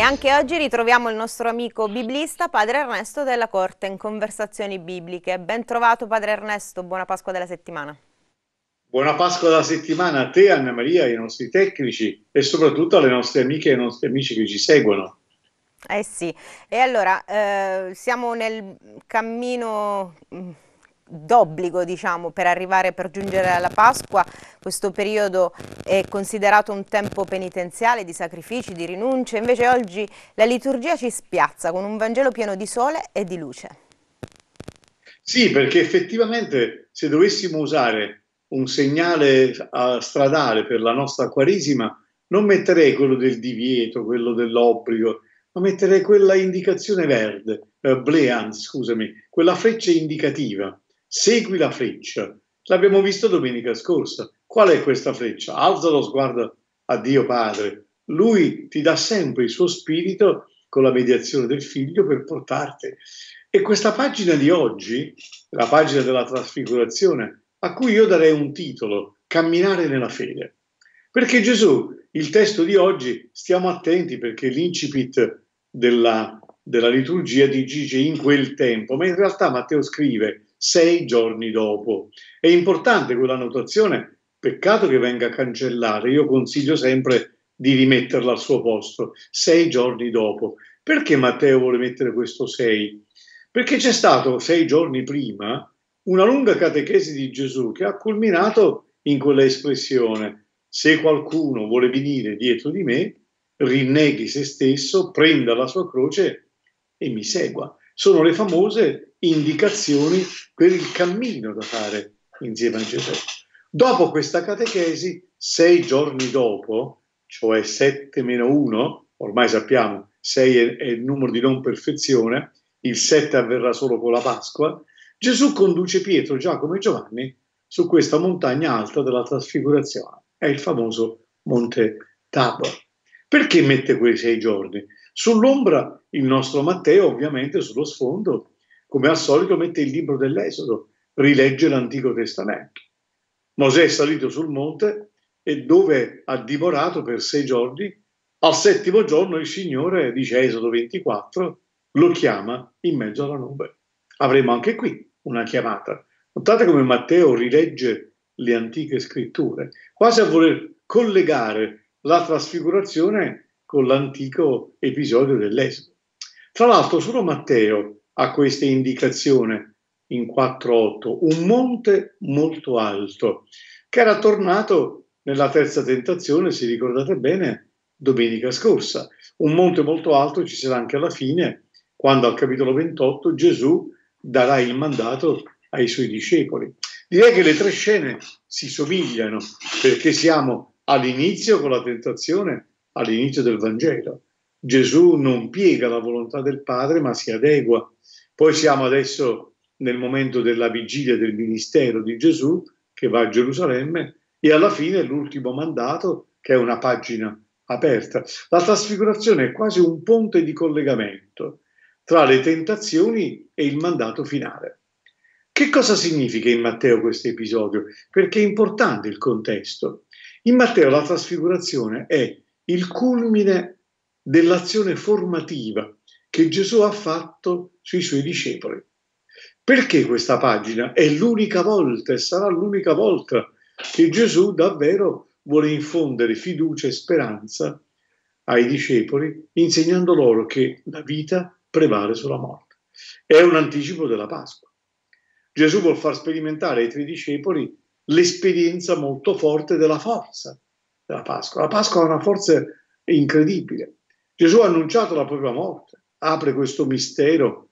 E anche oggi ritroviamo il nostro amico biblista Padre Ernesto della Corte in Conversazioni Bibliche. Ben trovato Padre Ernesto, buona Pasqua della settimana. Buona Pasqua della settimana a te, Anna Maria, ai nostri tecnici e soprattutto alle nostre amiche e ai nostri amici che ci seguono. Eh sì, e allora eh, siamo nel cammino mm, d'obbligo, diciamo, per arrivare, per giungere alla Pasqua. Questo periodo è considerato un tempo penitenziale di sacrifici, di rinunce, invece oggi la liturgia ci spiazza con un Vangelo pieno di sole e di luce. Sì, perché effettivamente se dovessimo usare un segnale stradale per la nostra Quaresima, non metterei quello del divieto, quello dell'obbligo, ma metterei quella indicazione verde, eh, ble, scusami, quella freccia indicativa segui la freccia. L'abbiamo visto domenica scorsa. Qual è questa freccia? Alza lo sguardo a Dio Padre. Lui ti dà sempre il suo spirito con la mediazione del figlio per portarti. E questa pagina di oggi, la pagina della trasfigurazione, a cui io darei un titolo, Camminare nella fede. Perché Gesù, il testo di oggi, stiamo attenti perché l'incipit della, della liturgia dice in quel tempo, ma in realtà Matteo scrive sei giorni dopo. È importante quella notazione, peccato che venga cancellata. Io consiglio sempre di rimetterla al suo posto, sei giorni dopo. Perché Matteo vuole mettere questo sei? Perché c'è stato sei giorni prima una lunga catechesi di Gesù che ha culminato in quella espressione: se qualcuno vuole venire dietro di me, rinneghi se stesso, prenda la sua croce e mi segua. Sono le famose indicazioni per il cammino da fare insieme a Gesù. Dopo questa catechesi, sei giorni dopo, cioè 7 meno 1, ormai sappiamo 6 è, il numero di non perfezione, il 7 avverrà solo con la Pasqua, Gesù conduce Pietro, Giacomo e Giovanni su questa montagna alta della trasfigurazione, è il famoso Monte Tabor. Perché mette quei sei giorni? Sull'ombra il nostro Matteo, ovviamente sullo sfondo come al solito mette il libro dell'Esodo, rilegge l'Antico Testamento. Mosè è salito sul monte e dove ha dimorato per sei giorni, al settimo giorno il Signore, dice Esodo 24, lo chiama in mezzo alla nube. Avremo anche qui una chiamata. Notate come Matteo rilegge le antiche scritture, quasi a voler collegare la trasfigurazione con l'antico episodio dell'Esodo. Tra l'altro solo Matteo a questa indicazione in 4.8, un monte molto alto, che era tornato nella terza tentazione, se ricordate bene, domenica scorsa. Un monte molto alto ci sarà anche alla fine, quando al capitolo 28 Gesù darà il mandato ai suoi discepoli. Direi che le tre scene si somigliano perché siamo all'inizio con la tentazione, all'inizio del Vangelo. Gesù non piega la volontà del Padre, ma si adegua poi siamo adesso nel momento della vigilia del ministero di Gesù che va a Gerusalemme e alla fine l'ultimo mandato che è una pagina aperta. La trasfigurazione è quasi un ponte di collegamento tra le tentazioni e il mandato finale. Che cosa significa in Matteo questo episodio? Perché è importante il contesto. In Matteo la trasfigurazione è il culmine dell'azione formativa che Gesù ha fatto sui suoi discepoli. Perché questa pagina è l'unica volta e sarà l'unica volta che Gesù davvero vuole infondere fiducia e speranza ai discepoli, insegnando loro che la vita prevale sulla morte. È un anticipo della Pasqua. Gesù vuol far sperimentare ai tre discepoli l'esperienza molto forte della forza della Pasqua. La Pasqua ha una forza incredibile. Gesù ha annunciato la propria morte, apre questo mistero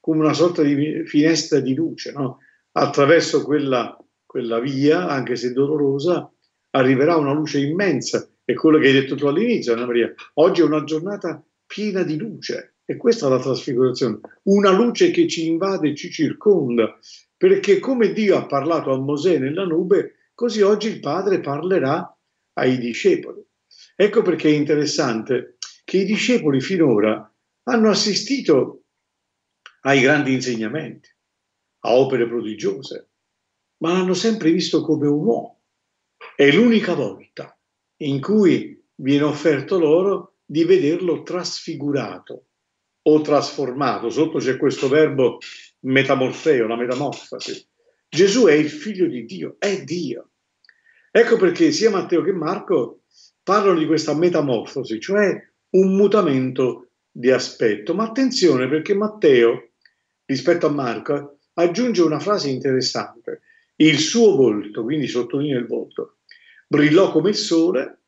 come una sorta di finestra di luce, no? attraverso quella, quella via, anche se dolorosa, arriverà una luce immensa. È quello che hai detto tu all'inizio, Anna Maria. Oggi è una giornata piena di luce. E questa è la trasfigurazione, una luce che ci invade e ci circonda, perché come Dio ha parlato a Mosè nella nube, così oggi il Padre parlerà ai discepoli. Ecco perché è interessante che i discepoli finora hanno assistito ai grandi insegnamenti, a opere prodigiose, ma l'hanno sempre visto come un uomo. È l'unica volta in cui viene offerto loro di vederlo trasfigurato o trasformato. Sotto c'è questo verbo metamorfeo, la metamorfosi. Gesù è il figlio di Dio, è Dio. Ecco perché sia Matteo che Marco parlano di questa metamorfosi, cioè un mutamento di aspetto. Ma attenzione perché Matteo, rispetto a Marco, aggiunge una frase interessante. Il suo volto, quindi sottolinea il volto, brillò come il sole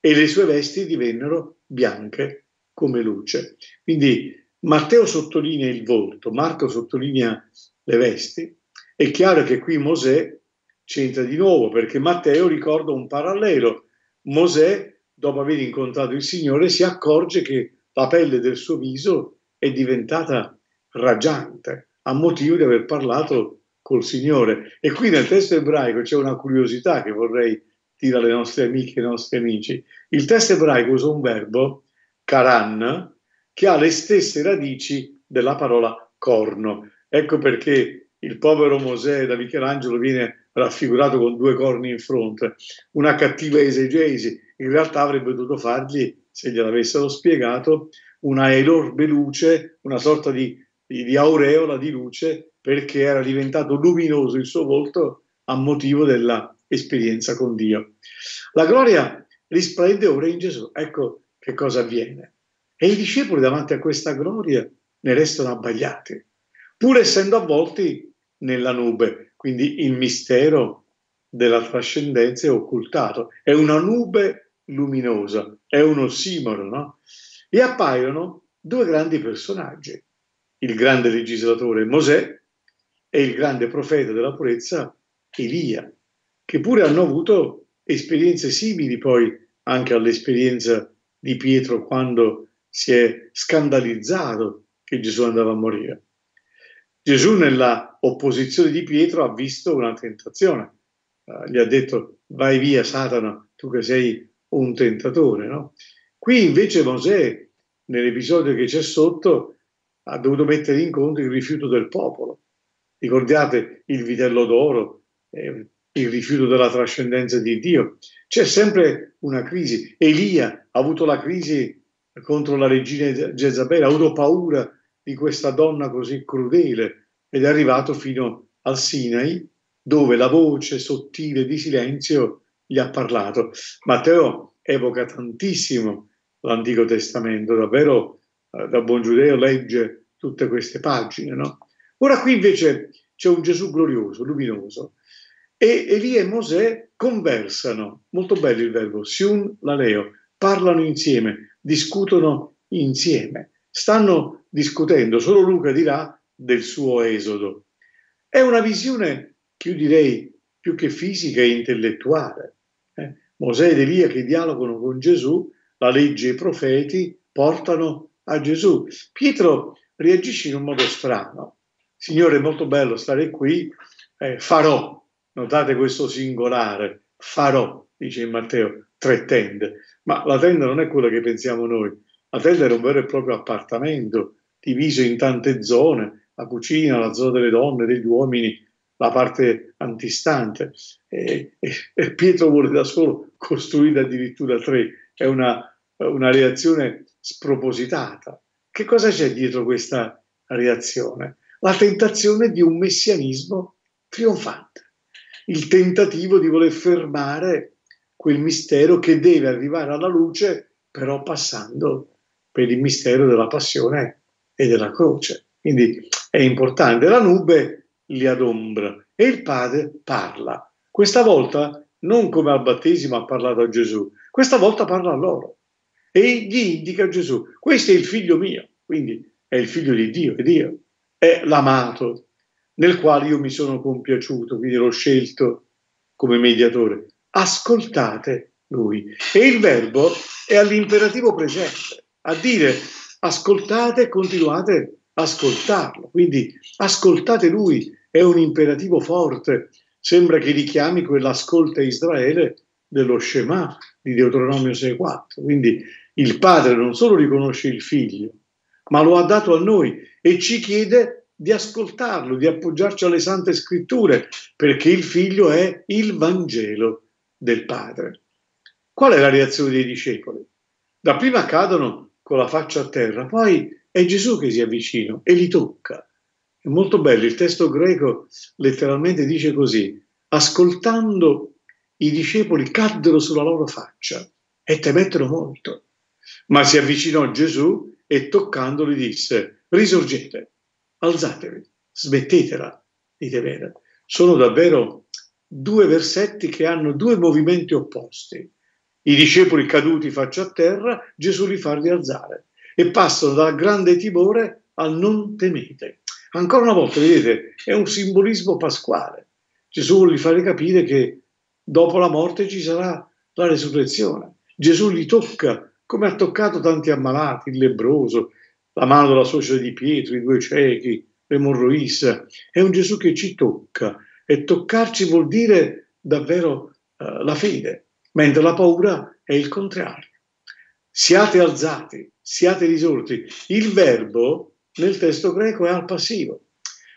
e le sue vesti divennero bianche come luce. Quindi Matteo sottolinea il volto, Marco sottolinea le vesti. È chiaro che qui Mosè c'entra di nuovo perché Matteo ricorda un parallelo. Mosè, dopo aver incontrato il Signore, si accorge che la pelle del suo viso è diventata raggiante a motivo di aver parlato col Signore. E qui nel testo ebraico c'è una curiosità che vorrei dire alle nostre amiche e ai nostri amici. Il testo ebraico usa un verbo Karan, che ha le stesse radici della parola corno. Ecco perché il povero Mosè da Michelangelo viene raffigurato con due corni in fronte. Una cattiva esegesi, in realtà avrebbe dovuto fargli, se gliel'avessero spiegato, una enorme luce, una sorta di, di, di aureola di luce, perché era diventato luminoso il suo volto a motivo della esperienza con Dio. La gloria risplende ora in Gesù. Ecco che cosa avviene? E i discepoli davanti a questa gloria ne restano abbagliati, pur essendo avvolti nella nube. Quindi il mistero della trascendenza è occultato. È una nube luminosa, è un ossimoro, no? E appaiono due grandi personaggi, il grande legislatore Mosè e il grande profeta della purezza Elia, che pure hanno avuto esperienze simili poi anche all'esperienza di Pietro quando si è scandalizzato che Gesù andava a morire. Gesù nella opposizione di Pietro ha visto una tentazione, uh, gli ha detto vai via Satana, tu che sei un tentatore. No? Qui invece Mosè, nell'episodio che c'è sotto, ha dovuto mettere in conto il rifiuto del popolo. Ricordate il vitello d'oro, eh, il rifiuto della trascendenza di Dio. C'è sempre una crisi. Elia ha avuto la crisi contro la regina Jezabel, ha avuto paura di questa donna così crudele ed è arrivato fino al Sinai, dove la voce sottile di silenzio gli ha parlato. Matteo evoca tantissimo l'Antico Testamento, davvero eh, da buon giudeo legge tutte queste pagine. No? Ora qui invece c'è un Gesù glorioso, luminoso, e Elia e Mosè conversano, molto bello il verbo, siun laleo, parlano insieme, discutono insieme, stanno discutendo, solo Luca dirà del suo esodo. È una visione che io direi più che fisica e intellettuale. Eh? Mosè ed Elia che dialogano con Gesù, la legge e i profeti portano a Gesù. Pietro reagisce in un modo strano. Signore, è molto bello stare qui, eh, farò, Notate questo singolare, farò, dice in Matteo, tre tende. Ma la tenda non è quella che pensiamo noi. La tenda era un vero e proprio appartamento, diviso in tante zone, la cucina, la zona delle donne, degli uomini, la parte antistante. E, e, e Pietro vuole da solo costruire addirittura tre. È una, una reazione spropositata. Che cosa c'è dietro questa reazione? La tentazione di un messianismo trionfante il tentativo di voler fermare quel mistero che deve arrivare alla luce, però passando per il mistero della passione e della croce. Quindi è importante. La nube li adombra e il padre parla. Questa volta non come al battesimo ha parlato a Gesù, questa volta parla a loro e gli indica Gesù, questo è il figlio mio, quindi è il figlio di Dio, è Dio, è l'amato, nel quale io mi sono compiaciuto, quindi l'ho scelto come mediatore. Ascoltate lui. E il verbo è all'imperativo presente, a dire ascoltate e continuate a ascoltarlo. Quindi ascoltate lui, è un imperativo forte. Sembra che richiami quell'ascolta Israele dello Shema di Deuteronomio 6,4. Quindi il padre non solo riconosce il figlio, ma lo ha dato a noi e ci chiede di ascoltarlo, di appoggiarci alle sante scritture, perché il figlio è il Vangelo del Padre. Qual è la reazione dei discepoli? Dapprima cadono con la faccia a terra, poi è Gesù che si avvicina e li tocca. È molto bello, il testo greco letteralmente dice così, ascoltando i discepoli caddero sulla loro faccia e temettero molto. Ma si avvicinò Gesù e toccandoli disse, risorgete, alzatevi, smettetela di temere. Sono davvero due versetti che hanno due movimenti opposti. I discepoli caduti faccia a terra, Gesù li fa rialzare e passano dal grande timore al non temete. Ancora una volta, vedete, è un simbolismo pasquale. Gesù vuole fare capire che dopo la morte ci sarà la resurrezione. Gesù li tocca come ha toccato tanti ammalati, il lebroso, la mano della suocera di Pietro, i due ciechi, l'emorroissa. È un Gesù che ci tocca e toccarci vuol dire davvero uh, la fede, mentre la paura è il contrario. Siate alzati, siate risorti. Il verbo nel testo greco è al passivo,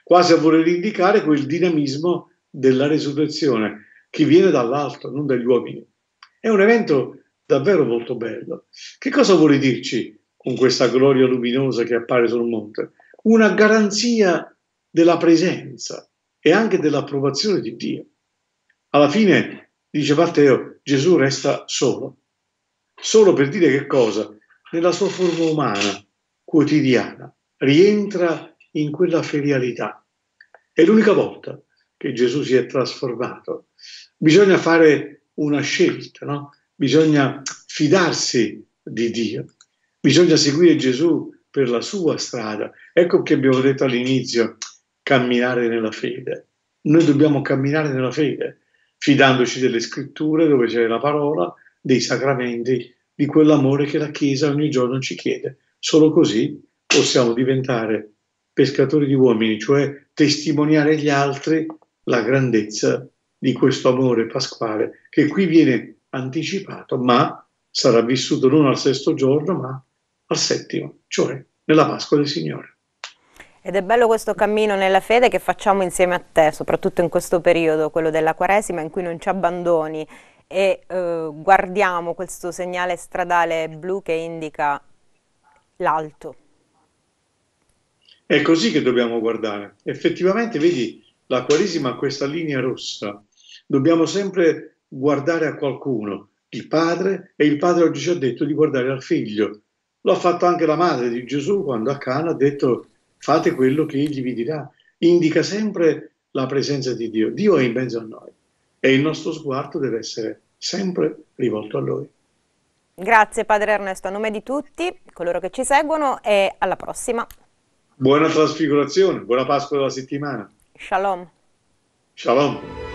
quasi a voler indicare quel dinamismo della resurrezione che viene dall'alto, non dagli uomini. È un evento davvero molto bello. Che cosa vuole dirci con questa gloria luminosa che appare sul monte? Una garanzia della presenza e anche dell'approvazione di Dio. Alla fine, dice Matteo, Gesù resta solo. Solo per dire che cosa? Nella sua forma umana, quotidiana, rientra in quella ferialità. È l'unica volta che Gesù si è trasformato. Bisogna fare una scelta, no? bisogna fidarsi di Dio, bisogna seguire Gesù per la sua strada. Ecco che abbiamo detto all'inizio, camminare nella fede. Noi dobbiamo camminare nella fede, fidandoci delle scritture dove c'è la parola, dei sacramenti, di quell'amore che la Chiesa ogni giorno ci chiede. Solo così possiamo diventare pescatori di uomini, cioè testimoniare agli altri la grandezza di questo amore pasquale che qui viene anticipato, ma sarà vissuto non al sesto giorno, ma al settimo, cioè nella Pasqua del Signore. Ed è bello questo cammino nella fede che facciamo insieme a te, soprattutto in questo periodo, quello della Quaresima, in cui non ci abbandoni e eh, guardiamo questo segnale stradale blu che indica l'alto. È così che dobbiamo guardare. Effettivamente, vedi, la Quaresima ha questa linea rossa. Dobbiamo sempre guardare a qualcuno, il padre, e il padre oggi ci ha detto di guardare al figlio. Lo ha fatto anche la madre di Gesù quando a Cana ha detto fate quello che egli vi dirà. Indica sempre la presenza di Dio. Dio è in mezzo a noi e il nostro sguardo deve essere sempre rivolto a Lui. Grazie Padre Ernesto, a nome di tutti coloro che ci seguono e alla prossima. Buona trasfigurazione, buona Pasqua della settimana. Shalom. Shalom.